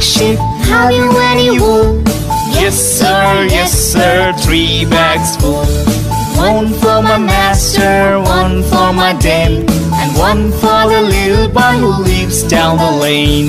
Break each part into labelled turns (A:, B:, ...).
A: Black
B: Have you any wool?
A: Yes, sir, yes, sir, three bags full. One for my master, one for my dame, and one for the little boy who lives down the lane.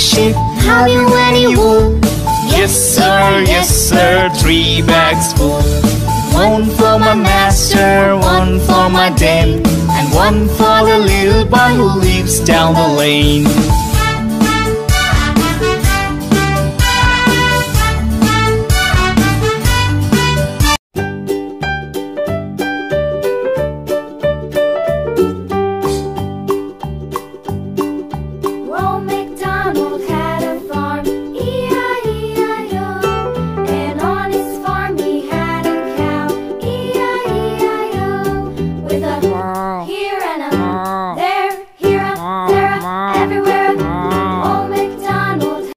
B: Sheep, Have you any wool? Yes, sir, yes, sir, three bags full. One for my master, one for my dame, and one for the little boy who lives down the lane.